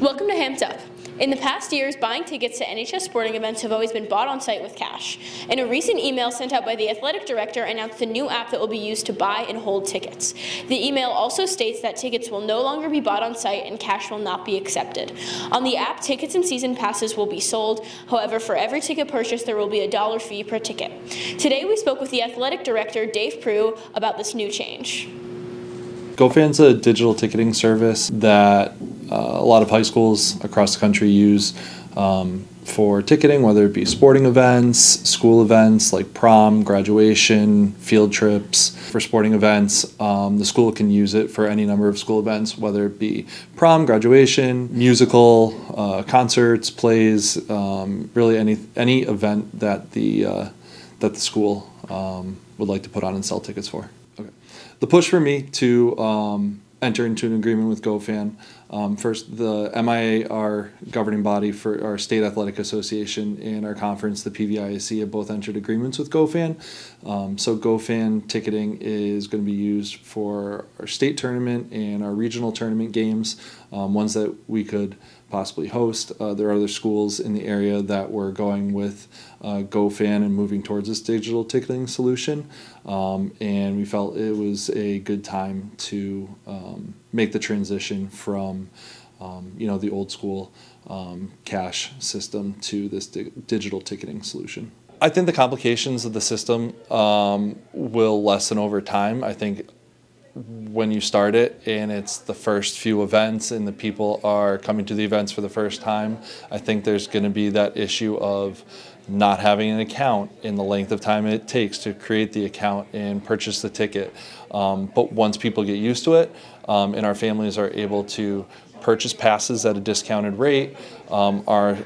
Welcome to Hamped Up. In the past years, buying tickets to NHS sporting events have always been bought on site with cash. And a recent email sent out by the athletic director announced a new app that will be used to buy and hold tickets. The email also states that tickets will no longer be bought on site and cash will not be accepted. On the app, tickets and season passes will be sold. However, for every ticket purchased, there will be a dollar fee per ticket. Today, we spoke with the athletic director, Dave Prue, about this new change. GoFan's a digital ticketing service that a lot of high schools across the country use um, for ticketing, whether it be sporting events, school events like prom, graduation, field trips. For sporting events, um, the school can use it for any number of school events, whether it be prom, graduation, musical, uh, concerts, plays, um, really any any event that the uh, that the school um, would like to put on and sell tickets for. Okay. The push for me to um, enter into an agreement with GoFan. Um, first, the MIAA, our governing body for our state athletic association, and our conference, the PVIAC, have both entered agreements with GoFan. Um, so GoFan ticketing is going to be used for our state tournament and our regional tournament games, um, ones that we could possibly host. Uh, there are other schools in the area that were going with uh, GoFan and moving towards this digital ticketing solution, um, and we felt it was a good time to um, make the transition from um, you know the old school um, cash system to this di- digital ticketing solution. I think the complications of the system um, will lessen over time. I think when you start it and it's the first few events and the people are coming to the events for the first time, I think there's going to be that issue of not having an account in the length of time it takes to create the account and purchase the ticket. Um, but once people get used to it um, and our families are able to purchase passes at a discounted rate, um, our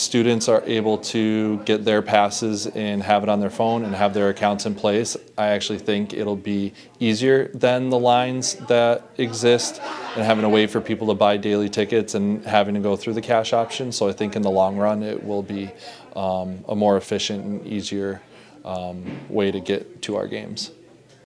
students are able to get their passes and have it on their phone and have their accounts in place, I actually think it'll be easier than the lines that exist and having to wait for people to buy daily tickets and having to go through the cash option. So I think in the long run it will be um, a more efficient and easier um, way to get to our games.